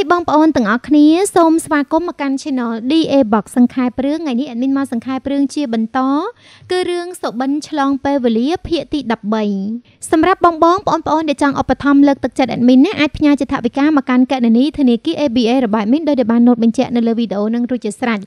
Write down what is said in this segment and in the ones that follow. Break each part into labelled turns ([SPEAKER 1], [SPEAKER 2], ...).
[SPEAKER 1] សួស្តីបងប្អូនទាំងអស់គ្នាសូមស្វាគមន៍មកកាន់ Channel DA Box សង្ខេបរឿងថ្ងៃនេះ admin មកសង្ខេបរឿងជាបន្តគឺរឿងសុបិនឆ្លងពេលវេលាភាគទី13សម្រាប់បងបងបងប្អូនដែលចង់ឧបត្ថម្ភលើកទឹកចិត្ត admin ណាអាចផ្ញើជាថវិកាមកកាន់កណនីធនាគារ ABA របស់ admin ដោយដែលបានណូតបញ្ជាក់នៅលើវីដេអូនឹងរួចជាស្រេច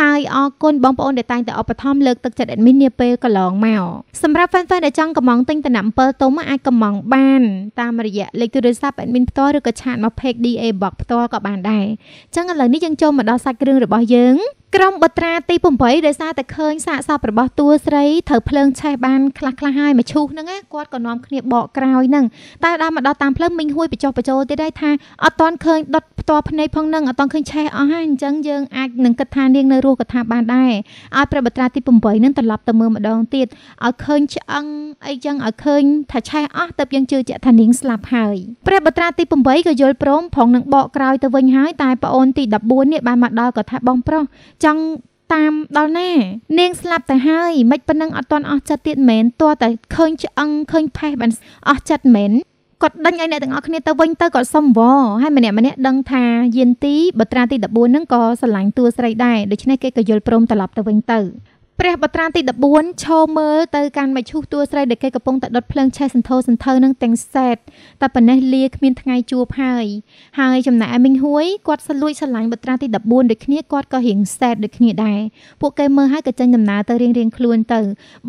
[SPEAKER 1] ហើយអរគុណបងប្អូនដែលតែងតែឧបត្ថម្ភលើកទឹកចិត្ត admin នាពេលកន្លងមកសម្រាប់ fan fan ដែលចង់កំងទិញតំណាំ7ទុំអាចកំងបានតាមរយៈលេខទូរស័ព្ទ admin ផ្ទាល់ឬក៏ឆាតមក page DA Box ផ្ទាល់ក៏បានដែរអញ្ចឹងឥឡូវនេះយើងចូលមកដល់សាច់គ្រឿងរបស់យើងក្រុមបត្រាទី8ដោយសារតែឃើញសាកសពរបស់តួស្រីត្រូវភ្លើងឆេះបានខ្លះខ្លះហើយមកឈូសហ្នឹងគាត់ក៏នាំគ្នាបកក្រោយហ្នឹងតែដល់មកដល់តាមផ្លូវមីងហួយបញ្ចុះបញ្ចូលទៀតហើយថាអត់តន់ឃើញដុតផ្ទាល់ភ្នែកផងហ្នឹងអត់តន់ឃើញឆេះអស់ហើយអញ្ចឹងយើងអាចនឹងគិតថានាងនៅរស់ក៏ថាបានដែរឲ្យព្រះបត្រាទី8ហ្នឹងត្រឡប់ទៅមើលម្ដងទៀតឲ្យឃើញឆ្អឹងអីចឹងឲ្យឃើញថាឆេះអស់ទៅយើងជឿជាក់ថានាងស្លាប់ហើយព្រះបត្រាទី8ក៏យល់ព្រមផងនឹងបកក្រោយទៅវិញហើយតែប្អូនទី14នេះបានមកដល់ក៏ថាបងប្រុសចង់តាមដល់ណានាងស្លាប់ទៅហើយមិនប៉ុណ្ណឹងអត់ទាន់អស់ចិត្តទៀតមែនទោះតែឃើញឆ្អឹងឃើញផេះបានអស់ចិត្តមែន គាត់ដេញឲ្យអ្នកទាំងអស់គ្នាទៅវិញទៅគាត់សុំវហើយម្នាក់ម្នាក់ដឹងថាយានទីបត្រាទី14ហ្នឹងក៏ស្រឡាញ់តួស្រីដែរដូច្នេះគេក៏យល់ព្រមត្រឡប់ទៅវិញទៅ ព្រះបត្រាទី14ឈោមើលទៅកាន់មឈូសតួស្រីដែលគេកំពុងតែដុតភ្លើងឆេះសន្ធោសន្ធើនឹងទាំងសែតតែប៉ុណ្ណេះលាគ្មានថ្ងៃជួបហើយហើយចំណែកឯមីងហួយគាត់សលួចស្រឡាញ់បត្រាទី14ដូចគ្នាគាត់ក៏រៀងសែតដូចគ្នាដែរពួកគេមើលហើយក៏ចេញដំណើរទៅរៀងរៀងខ្លួនទៅ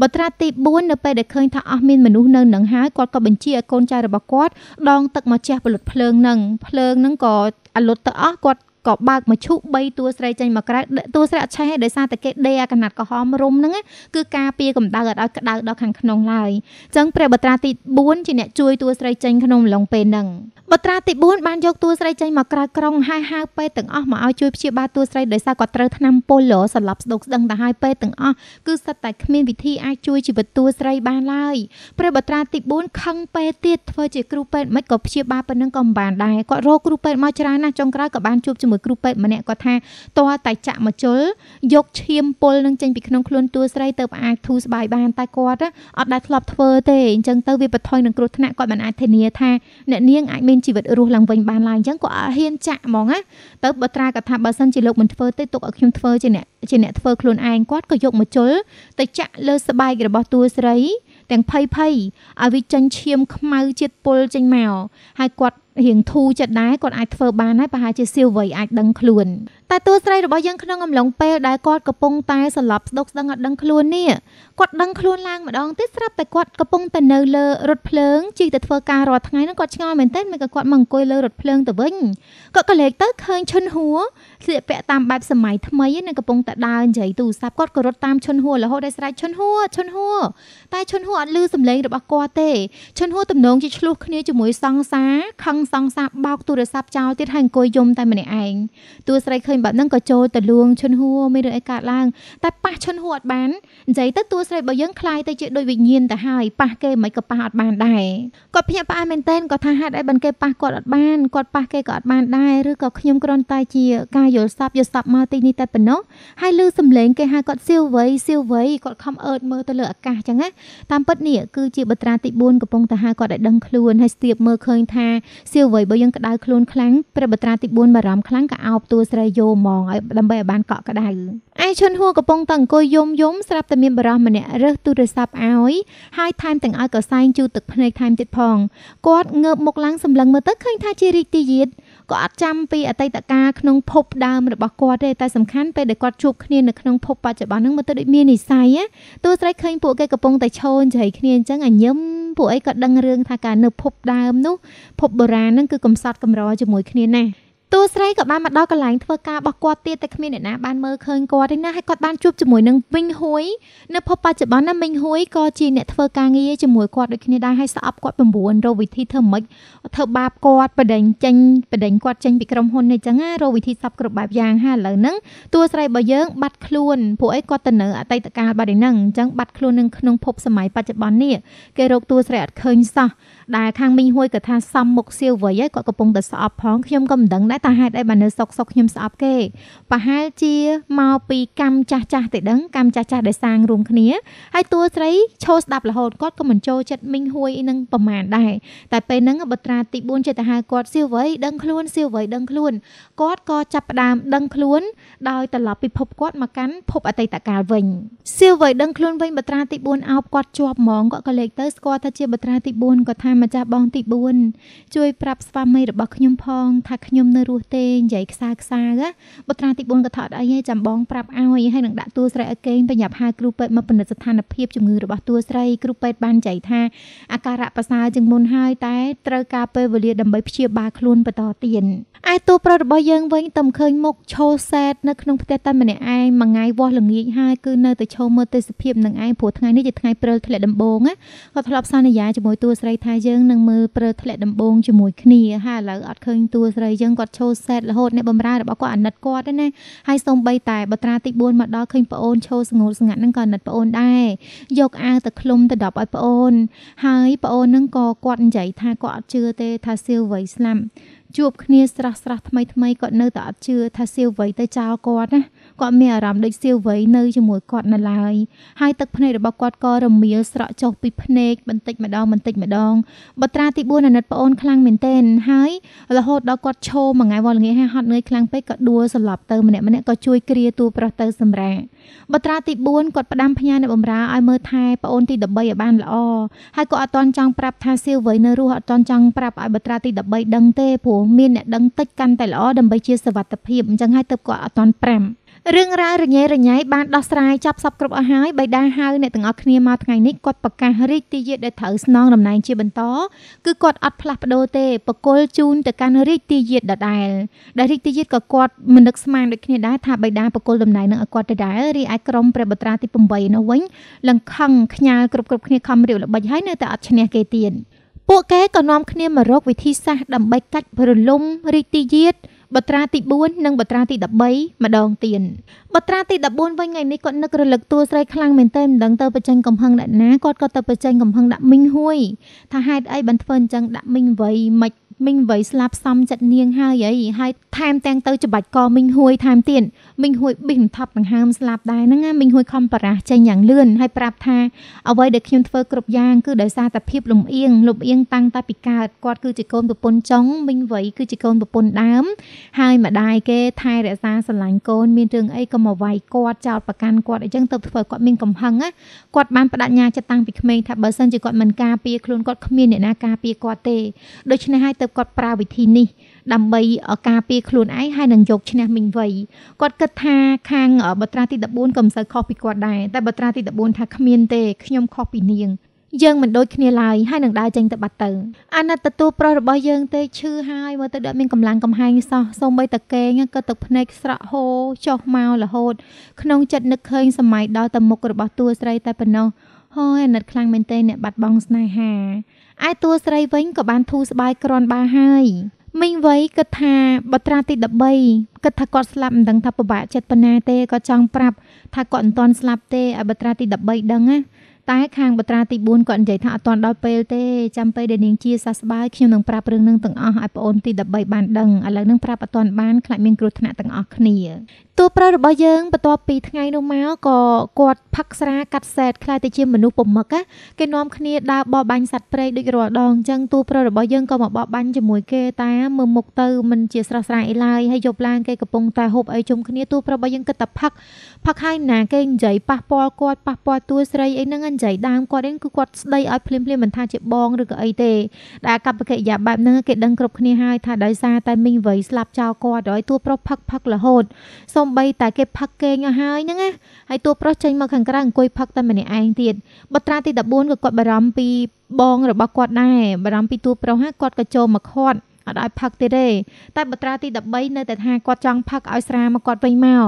[SPEAKER 1] បត្រាទី4នៅពេលដែលឃើញថាអស់មានមនុស្សនៅនឹងហើយគាត់ក៏បញ្ជាឲ្យកូនចៅរបស់គាត់ដងទឹកមកជះពលុតភ្លើងនឹងភ្លើងនឹងក៏អលុតទៅអស់គាត់ ក៏បើកមឈូស3តួស្រីចេញមកក្រៅតួស្រីអត់ឆេះទេដោយសារតែគេដេអាកណាត់ក្រហមរុំហ្នឹងគឺការពារកម្ដៅអត់ឲ្យក្ដៅដល់ខាងក្នុងឡើយអញ្ចឹងព្រះបត្រាទី4ជាអ្នកជួយតួស្រីចេញក្នុងអំឡុងពេលហ្នឹងបត្រាទី4បានយកតួស្រីចេញមកក្រៅក្រុងហើយហៅពេទ្យទាំងអស់មកឲ្យជួយព្យាបាលតួស្រីដោយសារគាត់ត្រូវថ្នាំពុលសន្លប់ស្ដុកស្ដឹងទៅហើយពេទ្យទាំងអស់គឺសិតតែគ្មានវិធីអាចជួយជីវិតតួស្រីបានឡើយព្រះបត្រាទី4ខឹងពេទ្យទៀតធ្វើជាគ្រូពេទ្យមិនក៏ព្យាបាលប៉ុណ្ណឹងក៏មិនបានដែរគាត់រកគ្រូពេទ្យមកច្រើនណាស់ចុងក្រោយក៏បានជួបជាមួយគ្រូពេទ្យម្នាក់គាត់ថាតើតែចាក់មកជុលយកឈាមពុលនឹងចេញពីក្នុងខ្លួនតួស្រីទៅអាចធូរស្បើយបានតែគាត់អត់ដែលធ្លាប់ធ្វើទេអញ្ចឹងទៅវាបន្ថយនឹងគ្រោះថ្នាក់គាត់មិនអាចធានាថាអ្នកនាងអាចមានជីវិតរស់ឡើងវិញបានឡើយអញ្ចឹងគាត់អត់ហ៊ានចាក់ហ្មងណាទៅបត្រាក៏ថាបើសិនជាលោកមិនធ្វើទេទុកឲ្យខ្ញុំធ្វើជាអ្នកជាអ្នកធ្វើខ្លួនឯងគាត់ក៏យកមកជុលទៅចាក់លើស្បែករបស់តួស្រីទាំងភ័យភ័យឲ្យវាចេញឈាមខ្មៅជាតិពុលចេញមកហើយគាត់ រៀងធូរចិត្តដែរគាត់អាចធ្វើបានហើយប្រហែលជាសៀវវ័យអាចដឹងខ្លួន តែតួស្រីរបស់យើងក្នុងអំឡុងពេលដែលគាត់កំពុងតែស្លាប់ស្ដុកស្ដឹងអត់ដឹងខ្លួននេះគាត់ដឹងខ្លួនឡើងម្ដងទៀតស្រាប់តែគាត់កំពុងតែនៅលើរថភ្លើងជិះទៅធ្វើការរាល់ថ្ងៃហ្នឹងគាត់ឆ្ងល់មែនទែនមិនក៏គាត់មកអង្គុយលើរថភ្លើងទៅវិញគាត់ក៏លេចទៅឃើញឈុនហួរស្លៀកពាក់តាមបែបសម័យថ្មីនឹងកំពុងតែដើរនិយាយទូរស័ព្ទគាត់ក៏រត់តាមឈុនហួររហូតដល់ស្រែកឈុនហួរឈុនហួរតែឈុនហួរអត់ឮសំឡេងរបស់គាត់ទេឈុនហួរទំនងជាឆ្លោះគ្នាជាមួយសង្សារខឹងសង្សារបោកទូរស័ព្ទចោលទៀតហើយអង្គុយយំតែម្នាក់ឯងតួស្រីឃើញបែបហ្នឹងក៏ចូលទៅលួងឈុនហួរមានរឿងអីកើតឡើងតែប៉ះឈុនហួរអត់បាននិយាយទៅតួស្រីរបស់យើងคล้ายទៅជាដូចវិញ្ញាណទៅហើយប៉ះគេមិនក៏ប៉ះអត់បានដែរគាត់ភ្ញាក់ផ្អើលមែនទែនគាត់ថាហេតុអីបានគេប៉ះគាត់អត់បានគាត់ប៉ះគេក៏អត់បានដែរឬក៏ខ្ញុំគ្រាន់តែជាការយល់សប្តិយល់សប្តិមកទីនេះតែប៉ុណ្ណោះហើយឮសំឡេងគេហៅគាត់សៀវវ័យសៀវវ័យគាត់ខំអើតមើលទៅលើអាកាសចឹងណាតាមពិតនេះគឺជាបត្រាទី4កំពុងតែហៅគាត់ឲ្យដឹងខ្លួនហើយស្ទាបមើលឃើញថាសៀវវ័យបើយើងក្តៅខ្លួនខ្លាំងព្រះបត្រាទី4បារម្ភខ្លាំងក៏អោបតួស្រីយោ ហ្មងឲ្យដើម្បីឲ្យបានកក់ក្តៅឯឈុនហួរកំពុងតែអង្គុយយំយំស្រាប់តែមានបរិះម្នាក់រើសទូរស័ព្ទឲ្យហើយថែមទាំងឲ្យកសែងជូតទឹកភ្នែកថែមទៀតផងគាត់ងើបមុខឡើងសម្លឹងមើលទៅឃើញថាជារីកទីយាតក៏អត់ចាំពីអតីតកាលក្នុងភពដើមរបស់គាត់ទេតែសំខាន់ពេលដែលគាត់ជួបគ្នានៅក្នុងភពបច្ចុប្បន្នហ្នឹងមើលទៅដូចមាននិស័យតួស្រីឃើញពួកគេកំពុងតែឈរនិយាយគ្នាអញ្ចឹងឲ្យញឹមពួកអីក៏ដឹងរឿងថាការនៅភពដើមនោះភពបុរាណហ្នឹងគឺកំសត់កំរជាមួយគ្នាណាស់ តួស្រីក៏បានមកដល់កន្លែងធ្វើការរបស់គាត់ទៀតតែគ្មានអ្នកណាបានមើលឃើញគាត់ទេណាហើយគាត់បានជួបជាមួយនឹងវិញហួយនៅភពបច្ចុប្បន្នណាវិញហួយក៏ជាអ្នកធ្វើការងារជាមួយគាត់ដូចគ្នាដែរហើយស្អប់គាត់9រកវិធីធ្វើម៉េចធ្វើបាបគាត់បដិញចេញបដិញគាត់ចេញពីក្រុមហ៊ុននេះចឹងណារកវិធីសັບគ្រប់បែបយ៉ាងហើយឥឡូវហ្នឹងតួស្រីរបស់យើងបាត់ខ្លួនពួកអីគាត់ទៅនៅអតីតកាលបាត់ឯហ្នឹងអញ្ចឹងបាត់ខ្លួននឹងក្នុងភពសម័យបច្ចុប្បន្ននេះគេរកតួស្រីអត់ឃើញសោះ ដែលខាងមីងហួយក៏ថាសំមុខសៀវវ័យហើយគាត់កំពុងតែស្អប់ផងខ្ញុំក៏មិនដឹងដែរថាហេតុអីបាននៅសុកសុកខ្ញុំស្អប់គេប្រហែលជាមកពីកម្មចាស់ចាស់ទៅដឹងកម្មចាស់ចាស់ដែលសាងរួមគ្នាហើយតួស្រីឈោស្ដាប់រហូតគាត់ក៏មិនចូលចិត្តមីងហួយនឹងប្រមាណដែរតែពេលហ្នឹងបត្រាទី4ចិត្តទៅហៅគាត់សៀវវៃដឹងខ្លួនសៀវវៃដឹងខ្លួនគាត់ក៏ចាប់ផ្ដើមដឹងខ្លួនដោយត្រឡប់ពិភពគាត់មកកាន់ភពអតីតកាលវិញសៀវវៃដឹងខ្លួនវិញបត្រាទី4អោបគាត់ជាប់ហ្មងគាត់ក៏លេខទៅស្គាល់ថាជាបត្រាទី4គាត់ថាម្ចាស់បងទី4ជួយប្រាប់ស្វាមីរបស់ខ្ញុំផង ថាខ្ញុំនៅរស់ទេនិយាយខ្សើខ្សើបត្រាទី4ក៏ថាអត់អីទេចាំបងប្រាប់ឲ្យហើយនឹងដាក់តួស្រីឲ្យកេងបញ្ញាប់ហៅគ្រូពេទ្យមកពិនិត្យស្ថានភាពជំងឺរបស់តួស្រីគ្រូពេទ្យបានចែកថាអាការៈប្រសើរជាងមុនហើយតែត្រូវការពេលវេលាដើម្បីព្យាបាលខ្លួនបន្តទៀតឯតួប្រុសរបស់យើងវិញតែឃើញមុខឈោសែតនៅក្នុងផ្ទះតែម្នាក់ឯងមួយថ្ងៃវាស់ល្ងាចហើយគឺនៅតែឈោមើលទេសភាពនឹងឯងព្រោះថ្ងៃនេះជាថ្ងៃព្រិលធ្លាក់ដំបងណាគាត់ធ្លាប់សន្យាជាមួយតួស្រីថាយើងនឹងមើលព្រិលធ្លាក់ដំបងជាមួយគ្នាហើយឥឡូវអត់ឃើញតួស្រីយើងគាត់ឈោសែតរហូតអ្នកបំរើរបស់គាត់អាណិតគាត់ទេណាហើយសូម្បីតែបត្រាទី4មកដល់ឃើញប្អូនឈោស្ងួតស្ងាត់ហ្នឹងក៏អាណិតប្អូនដែរយកអាវទៅឃ្លុំទៅដប់ឲ្យប្អូន ហើយប្អូនហ្នឹងក៏គាត់និយាយថាគាត់អត់ជឿទេថាសៀវវ័យស្លាប់ជួបគ្នាស្រស់ស្រស់ថ្មីថ្មីគាត់នៅតែអត់ជឿថាសៀវវ័យទៅចោលគាត់ណា គាត់មានអារម្មណ៍ដូចសៀវវ័យនៅជាមួយគាត់នៅឡើយហើយទឹកភ្នែករបស់គាត់ក៏រមៀលស្រក់ចុះពីភ្នែកបន្តិចម្ដងបន្តិចម្ដងបត្រាទី4អាណិតប្អូនខ្លាំងមែនទែនហើយរហូតដល់គាត់ឈោមួយថ្ងៃវល់ល្ងាចហើយហត់នឿយខ្លាំងពេកក៏ដួលសន្លប់ទៅម្នាក់ម្នាក់ក៏ជួយគ្រាតួប្រុសទៅសម្រាបត្រាទី4គាត់ផ្ដាំផ្ញើអ្នកបំរើឲ្យមើលថែប្អូនទី13ឲ្យបានល្អហើយក៏អត់តន់ចង់ប្រាប់ថាសៀវវ័យនៅរស់អត់តន់ចង់ប្រាប់ឲ្យបត្រាទី13ដឹងទេព្រោះមានអ្នកដឹងតិចកាន់តែល្អដើម្បីជាសវត្ថភាពអញ្ចឹងហើយទៅគាត់អត់តន់ប្រាំរឿងរ៉ាវរញ៉េរញ៉ៃបានដោះស្រាយចាប់សពគ្រប់អស់ហើយបៃតាហៅអ្នកទាំងអស់គ្នាមកថ្ងៃនេះគាត់ប្រកាសរាជទាយាទដែលត្រូវស្នងតំណែងជាបន្តគឺគាត់អត់ផ្លាស់ប្ដូរទេបកគលជូនទៅកាន់រាជទាយាទដដែលដែលរាជទាយាទក៏គាត់មិននឹកស្មានដូចគ្នាដែរថាបៃតាបកគលតំណែងនឹងឲ្យគាត់ទៅដែររីឯក្រុមព្រះបត្រាទី8នោះវិញលង្ខឹងខ្ញាល់គ្រប់គ្រប់គ្នាខំរៀបល្បិចហើយនៅតែអត់ឈ្នះគេទៀតពួកគេក៏នាំគ្នាមករកវិធីសាស្ត្រដើម្បីកាច់រលំរាជទាយាទ បត្រាទី4និងបត្រាទី13ម្ដងទៀតបត្រាទី14វិញថ្ងៃនេះគាត់នឹករលឹកតួស្រីខ្លាំងមែនទែនមិនដឹងទៅបញ្ចេញកំហឹងដាក់ណាគាត់ក៏ទៅបញ្ចេញកំហឹងដាក់មីងហួយថាហេតុអីបានធ្វើអញ្ចឹងដាក់មីងវ័យមិន មីងវ័យស្លាប់សំចិត្តនាងហើយអីហើយថែមទាំងទៅច្បាច់កមីងហួយថែមទៀតមីងហួយប៊ីសថប់ដង្ហើមស្លាប់ដែរហ្នឹងណាមីងហួយខំបារះចេញយ៉ាងលឿនហើយប្រាប់ថាអ្វីដែលខ្ញុំធ្វើគ្រប់យ៉ាងគឺដោយសារតែភាពលំអៀងលំអៀងតាំងតែពីកើតគាត់គឺជាកូនប្រពន្ធចុងមីងវ័យគឺជាកូនប្រពន្ធដើម ហើយម្ដាយគេថែរក្សាស្រឡាញ់កូនមានរឿងអីក៏មកវាយគាត់ចោតប្រកាន់គាត់អញ្ចឹងទៅធ្វើគាត់មានកំហឹងណាគាត់បានបដិញ្ញាចិត្តតាំងពីក្មេងថាបើសិនជាគាត់មិនការពារខ្លួនគាត់គ្មានអ្នកណាការពារគាត់ទេដូច្នេះហើយទៅគាត់ប្រើវិធីនេះដើម្បីការពារខ្លួនឯងហើយនឹងយកឈ្នះមីងវ័យគាត់គិតថាខាងបត្រាទី14ក៏មិនសូវខុសពីគាត់ដែរតែបត្រាទី14ថាគ្មានទេខ្ញុំខុសពីនាងយើងមិនដូចគ្នាឡើយហើយនឹងដើរចេញទៅបាត់ទៅអាណិតទទួលប្រុសរបស់យើងទេឈឺហើយមើលទៅដូចមានកម្លាំងកំហែងសោះសូម្បីតែកេងក៏ទឹកភ្នែកស្រក់ហូរចុះមករហូត ក្នុងចិត្តនឹកឃើញសម័យដល់តែមុខរបស់តួស្រីតែប៉ុណ្ណោះហើយអាណិតខ្លាំងមែនទេអ្នកបាត់បង់ស្នេហា ឯតួស្រីវិញក៏បានធូរស្បើយក្រនបាហើយមីងវ័យគិតថាបត្រាទី13គិតថាគាត់ស្លាប់មិនដឹងថាពិបាកចិត្តប៉ុណ្ណាទេក៏ចង់ប្រាប់ថាគាត់មិនទាន់ស្លាប់ទេឲ្យបត្រាទី13ដឹងណា តែខាងបត្រាទី4គាត់និយាយថាអត់ទាន់ដល់ពេលទេចាំពេលដែលនាងជាសះស្បើយខ្ញុំនឹងប្រាប់រឿងនឹងទាំងអស់ឲ្យប្អូនទី13បានដឹងឥឡូវនឹងប្រាប់អត់ទាន់បានខ្លាចមានគ្រោះថ្នាក់ទាំងអស់គ្នាតួប្រុសរបស់យើងបន្ទាប់ពីថ្ងៃនោះមកក៏គាត់ផឹកស្រាកាត់សែតខ្លាចទៅជាមនុស្សពមឹកគេនាំគ្នាដើរបបបាញ់សត្វព្រៃដូចរាល់ដងអញ្ចឹងតួប្រុសរបស់យើងក៏មកបបបាញ់ជាមួយគេតែមើលមុខទៅមិនជាស្រស់ស្រាយអីឡើយហើយយប់ឡើងគេកំពុងតែហូបអីជុំគ្នាតួប្រុសរបស់យើងគិតតែផឹកផឹកហើយណាគេនិយាយប៉ះពាល់គាត់ប៉ះពាល់តួស្រីអីហ្នឹងនិយាយដើមគាត់ហ្នឹងគឺគាត់ស្ដីឲ្យភ្លាមភ្លាមមិនថាជាបងឬក៏អីទេដែលកប្បកិរិយាបែបហ្នឹងគេដឹងគ្រប់គ្នាហើយថាដោយសារតែមីងវ័យស្លាប់ចោលគាត់ហើយតួប្រុសផឹកផឹករហូតសូម្បីតែគេផឹកគេងអស់ហើយហ្នឹងណាហើយតួប្រុសចេញមកខាងក្រៅអង្គុយផឹកតែម្នាក់ឯងទៀតបត្រាទី14ក៏គាត់បារម្ភពីបងរបស់គាត់ដែរបារម្ភពីតួប្រុសហ្នឹងគាត់ក៏ចូលមកខាត់ អត់ឲ្យផឹកទៀតទេតែបត្រាទី13នៅតែថាគាត់ចង់ផឹកឲ្យស្រាមកគាត់វិញមក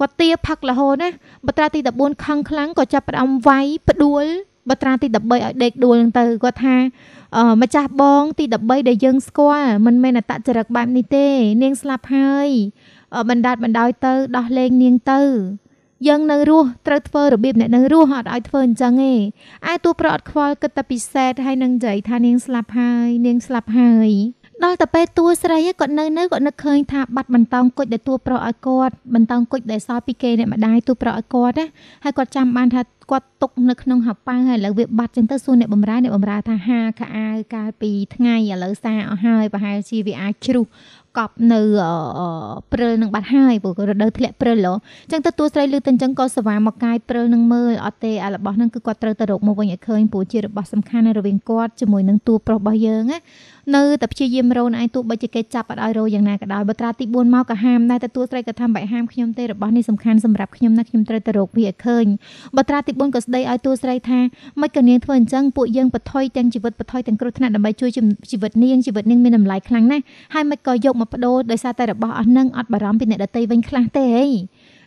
[SPEAKER 1] គាត់ទាផឹករហូតណាបត្រាទី14ខឹងខ្លាំងក៏ចាប់ផ្ដើមវាយផ្ដួលបត្រាទី13ឲ្យដេកដួលនឹងទៅគាត់ថាអឺម្ចាស់បងទី13ដែលយើងស្គាល់មិនមែនអតចរិតបែបនេះទេ នាងស្លាប់ហើយបណ្ដាច់បណ្ដោយទៅដោះលែងនាងទៅយើងនៅរស់ត្រូវធ្វើរបៀបអ្នកនៅរស់អត់ឲ្យធ្វើអញ្ចឹងទេឯតួប្រអត់ខ្វល់គិតតែពិសេសហើយនឹងនិយាយថានាងស្លាប់ហើយនាងស្លាប់ហើយ ដល់តែពេលតួស្រីគាត់នៅនៅគាត់នឹកឃើញថាបាត់បន្តោងគុជដែលតួប្រុសឲ្យគាត់បន្តោងគុជដែលសល់ពីគេអ្នកម្ដាយតួប្រុសឲ្យគាត់ណាហើយគាត់ចាំបានថាគាត់ទុកនៅក្នុងហប៉ៅហើយឥឡូវវាបាត់ចឹងទៅសួរអ្នកបំរើអ្នកបំរើថាហាខោអាវកាលពីថ្ងៃឥឡូវសាអស់ហើយប្រហែលជាវាអាចជ្រុះកប់នៅព្រិលនឹងបាត់ហើយព្រោះរដូវធ្លាក់ព្រិលហ៎អញ្ចឹងទៅតួស្រីលឺទៅអញ្ចឹងក៏ស្វាមកកាយព្រិលនឹងមើលអត់ទេអារបស់ហ្នឹងគឺគាត់ត្រូវទៅរកមកវិញឲ្យឃើញព្រោះជារបស់សំខាន់រវាងគាត់ជាមួយនឹងតួប្រុសរបស់យើងណានៅតែព្យាយាមរនឯងទោះបីជាគេចាប់អត់ឲ្យរយ៉ាងណាក៏ដោយបើត្រាទី4មកក៏ហាមដែរតែតួស្រីក៏ថាបែកហាមខ្ញុំទេរបស់នេះសំខាន់សម្រាប់ខ្ញុំណាខ្ញុំត្រូវទៅរកវាឲ្យឃើញបើត្រាទី4ក៏ស្ដីឲ្យតួស្រីថាមិនក៏នាងធ្វើអញ្ចឹងពួកយើងបថុយទាំងជីវិតបថុយទាំងគ្រោះថ្នាក់ដើម្បីជួយជីវិតនាងជីវិតនាងមានតម្លៃខ្លាំងណាស់ហើយមិនក៏យកមកបដូរដោយសារតែរបស់អស់នឹងអត់បារម្ភពីអ្នកដទៃវិញខ្លះទេហី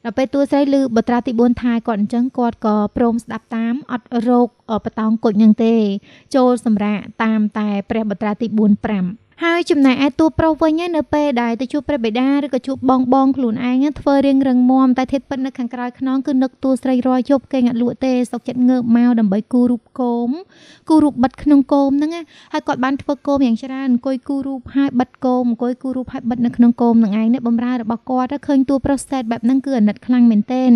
[SPEAKER 1] ដល់ពេលតួស្រីឮបត្រាទី4ថាគាត់អញ្ចឹងគាត់ក៏ព្រមស្ដាប់តាមអត់រោគបតោងគុជនឹងទេ ចូលសម្រាកតាមតែព្រះបត្រាទី4 5 ហើយចំណែកឯតួប្រុសវិញនៅពេលដែលទៅជួបព្រះបិតាឬក៏ជួបបងបងខ្លួនឯងធ្វើរៀងរឹងមាំតែធិតពិតនៅខាងក្រោយខ្នងគឺនឹកតួស្រីរយយប់គេអត់លក់ទេសុកចិត្តងើបមកដើម្បីគូររូបគោមគូររូបបិទក្នុងគោមហ្នឹងហើយគាត់បានធ្វើគោមយ៉ាងច្រើនអង្គុយគូររូបហើយបិទគោមអង្គុយគូររូបហើយបិទនៅក្នុងគោមហ្នឹងឯងនេះបំរើរបស់គាត់ឃើញតួប្រុសស្ទែតបែបហ្នឹងគឺអាណិតខ្លាំងមែនទែន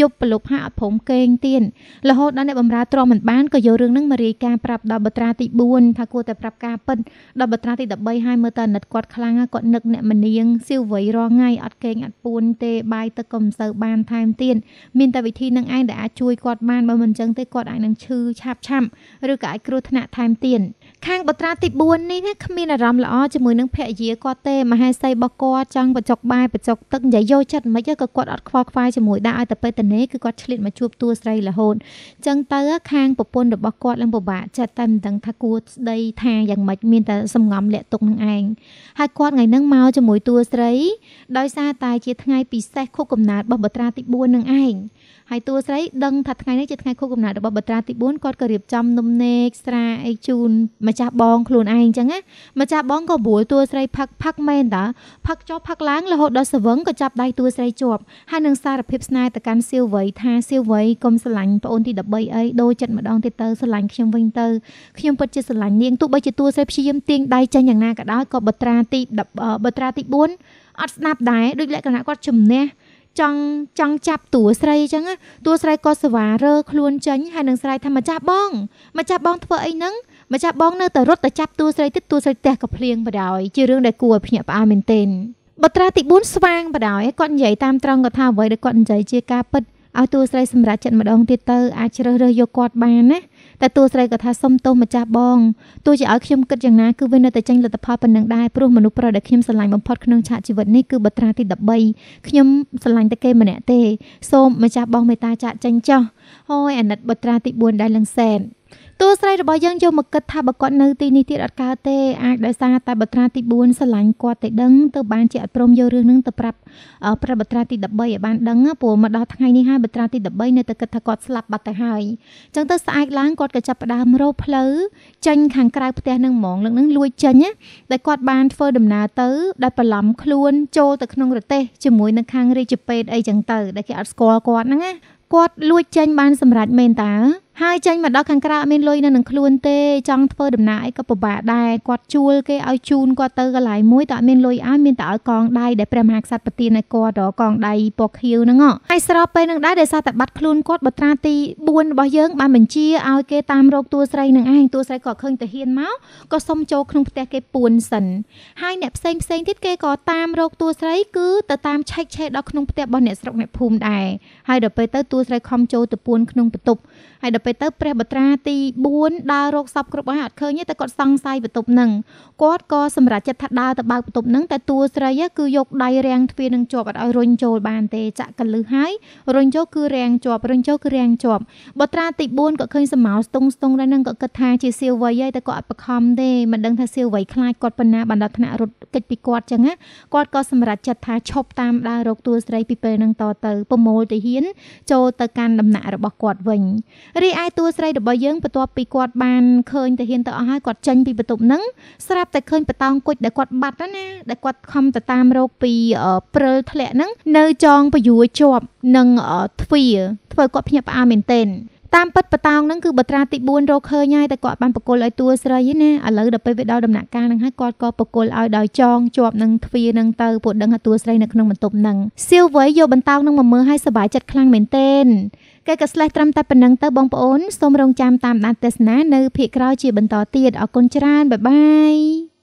[SPEAKER 1] យប់ប្រលប់ហាអត់ព្រមគេងទៀតរហូតដល់អ្នកបំរើទ្រាំមិនបានក៏យករឿងហ្នឹងមករាយការណ៍ប្រាប់ដល់បត្រាទី4ថាគួរតែប្រាប់ការពិតដល់បត្រាទី13ហើយមើលតើអាណិតគាត់ខ្លាំងគាត់នឹកអ្នកមនាងស៊ីវវៃរាល់ថ្ងៃអត់កេងអត់ពួនទេបាយទឹកក៏មិនសូវបានថែមទៀតមានតែវិធីនឹងឯងដែលអាចជួយគាត់បានបើមិនអញ្ចឹងទេគាត់អាចនឹងឈឺឆាប់ឆាប់ឬក៏អាចគ្រោះថ្នាក់ថែមទៀត ខាងបត្រាទី4នេះណាគ្មានអារម្មណ៍ល្អជាមួយនឹងភរិយាគាត់ទេមហេសីរបស់គាត់ចង់បញ្ចុកបាយបញ្ចុកទឹកនិយាយយកចិត្តមិនក៏គាត់អត់ខ្វល់ខ្វាយជាមួយដែរឲ្យតែពេលតនេគឺគាត់ឆ្លៀតមកជួបតួស្រីរហូតអញ្ចឹងទៅខាងប្រពន្ធរបស់គាត់នឹងពិបាកចិត្តតែមិនដឹងថាគួរស្ដីថាយ៉ាងម៉េចមានតែសំងំលាក់ទុកនឹងឯងហើយគាត់ថ្ងៃហ្នឹងមកជាមួយតួស្រីដោយសារតែជាថ្ងៃពិសេសខួបកំណើតរបស់បត្រាទី4នឹងឯង ហើយតួស្រីដឹងថាថ្ងៃនេះជាថ្ងៃខួបកំណើតរបស់បត្រាទី4គាត់ក៏រៀបចំនំនេកស្រាអីជូនម្ចាស់បងខ្លួនឯងអញ្ចឹងណាម្ចាស់បងក៏ព្រួយតួស្រីផឹកផឹកមែនតាផឹកចុះផឹកឡើងរហូតដល់សវឹងក៏ចាប់ដៃតួស្រីជាប់ហើយនឹងសារភាពស្នេហ៍ទៅកាន់សៀវវ័យថាសៀវវ័យកុំស្រឡាញ់ប្អូនទី13អីដូរចិត្តម្ដងទៀតទៅស្រឡាញ់ខ្ញុំវិញទៅខ្ញុំពិតជាស្រឡាញ់នាងទោះបីជាតួស្រីព្យាយាមទាញដៃចេញយ៉ាងណាក៏ដោយក៏បត្រាទីបត្រាទី4អត់ស្ដាប់ដែរដូចលក្ខណៈគាត់ជំនះ ចង់ចង់ចាប់តួស្រីអញ្ចឹងតួស្រីក៏ស្វារើខ្លួនចេញហើយនឹងស្រែកថាម្ចាស់បងម្ចាស់បងធ្វើអីហ្នឹងម្ចាស់បងនៅតែរត់ទៅចាប់តួស្រីទៀតតួស្រីផ្ទះក៏ភ្លៀងបដ ாய் ជារឿងដែលគួរឲ្យភ្ញាក់ផ្អើលមែនទែនបត្រាទី4ស្វាងបដ ாய் គាត់និយាយតាមត្រង់គាត់ថាអ្វីដែលគាត់និយាយជាការពិត ឲ្យតួស្រីសម្រាប់ចិត្តម្ដងទៀតទៅអាចជ្រើសរើសយកគាត់បានណាតែតួស្រីក៏ថាសុំទោសម្ចាស់បងទោះជាឲ្យខ្ញុំគិតយ៉ាងណាគឺវានៅតែចេញលទ្ធផលប៉ុណ្ណឹងដែរព្រោះមនុស្សប្រុសដែលខ្ញុំស្រឡាញ់បំផុតក្នុងឆាកជីវិតនេះគឺបត្រាទី13ខ្ញុំស្រឡាញ់តែគេម្នាក់ទេសូមម្ចាស់បងមេត្តាចាក់ចេញចោះហើយអាណិតបត្រាទី4ដែលលឹងសែន តួស្រីរបស់យើងយកមកគិតថាបើគាត់នៅទីនេះទៀតអត់កើតទេអាចដោយសារតែបត្រាទី4ស្រឡាញ់គាត់តែដឹងទៅបានជាអត់ព្រមយករឿងនឹងទៅប្រាប់ប្រាប់បត្រាទី13ឲ្យបានដឹងព្រោះមកដល់ថ្ងៃនេះហើយបត្រាទី13នៅតែគិតថាគាត់ស្លាប់បាត់ទៅហើយអញ្ចឹងទៅស្អែកឡើងគាត់ក៏ចាប់ផ្ដើមរោផ្លូវចេញខាងក្រៅផ្ទះនឹងហ្មងលើកនឹងលួចចេញណាដែលគាត់បានធ្វើដំណើរទៅដែលបន្លំខ្លួនចូលទៅក្នុងរទេសជាមួយនឹងខាងរាជពេទ្យអីចឹងទៅដែលគេអត់ស្គាល់គាត់ហ្នឹងណាគាត់លួចចេញបានសម្រេចមែនតើ ហើយចេញមកដល់ខាងក្រៅអត់មានលុយនៅនឹងខ្លួនទេចង់ធ្វើដំណើរអីក៏ពិបាកដែរគាត់ជួលគេឲ្យជូនគាត់ទៅកន្លែងមួយតែអត់មានលុយឲ្យមានតែឲ្យកងដៃដែលព្រះមហាក្សត្រប្រទានឲ្យគាត់រកងដៃពណ៌ខៀវហ្នឹងហើយស្របពេលនឹងដែរដោយសារតែបាត់ខ្លួនគាត់បត្រាទី4របស់យើងបានបញ្ជាឲ្យគេតាមរកតួស្រីនឹងឯងតួស្រីក៏ឃើញតាហ៊ានមកក៏សុំចូលក្នុងផ្ទះគេពួនសិនហើយអ្នកផ្សេងផ្សេងទៀតគេក៏តាមរកតួស្រីគឺទៅតាមឆែកឆេរដល់ក្នុងផ្ទះរបស់អ្នកស្រុកអ្នកភូមិដែរហើយដល់ពេលទៅតួស្រីខំចូលទៅពួនក្នុងបន្ទប់ហើយដល់ពេលទៅព្រះបត្រាទី4ដើររកសពគ្រប់ហើយអត់ឃើញទេតែគាត់សង្ស័យបន្ទប់ហ្នឹងគាត់ក៏សម្រេចចិត្តថាដើរទៅបើកបន្ទប់ហ្នឹងតែតួស្រីគឺយកដៃរាំងទ្វារនឹងជាប់អត់ឲ្យរុញចូលបានទេចាក់កលឹះហើយរុញចូលគឺរាំងជាប់រុញចូលគឺរាំងជាប់បត្រាទី4ក៏ឃើញសមោស្ទងស្ទងដែរហ្នឹងក៏គិតថាជាសៀវវ័យហើយតែគាត់អត់បខំទេមិនដឹងថាសៀវវ័យខ្លាចគាត់ប៉ុណ្ណាបណ្ដាថ្នាក់រត់កិច្ចពីគាត់ចឹងណាគាត់ក៏សម្រេចចិត្តថាឈប់តាមដើររកតួស្រីពីពេលហ្នឹងតទៅប្រមូលទាហានចូលទៅកាន់ដំណាក់របស់គាត់វិញរីឯតួស្រីរបស់យើងបន្ទាប់ពីគាត់បានឃើញតាហ៊ានទៅអស់ហើយគាត់ចេញពីបន្ទប់ហ្នឹងស្រាប់តែឃើញបតោងគុជដែលគាត់បាត់ណាដែលគាត់ខំទៅតាមរោគពីព្រិលធ្លាក់ហ្នឹងនៅចងពយួរជាប់នឹងទ្វាធ្វើគាត់ភ្ញាក់ផ្អើលមែនទែនតាមពិតបតោងហ្នឹងគឺបត្រាទី4រកឃើញហើយតែគាត់បានបកគលឲ្យតួស្រីណាឥឡូវដល់ពេលវាដល់ដំណាក់កាលហ្នឹងហើយគាត់ក៏បកគលឲ្យដោយចងជាប់នឹងទ្វារហ្នឹងទៅពួកដឹងថាតួស្រីនៅក្នុងបន្ទប់ហ្នឹងសៀវវ័យយកបន្តោងហ្នឹងមកមើលឲ្យសប្បាយចិត្តខ្លាំងមែនទែន កិច្ចកស្លេះត្រឹមតែប៉ុណ្ណឹងទៅបងប្អូនសូមរងចាំតាមដានទេសនានៅភាគក្រោយជាបន្តទៀតអរគុណច្រើនបាយបាយ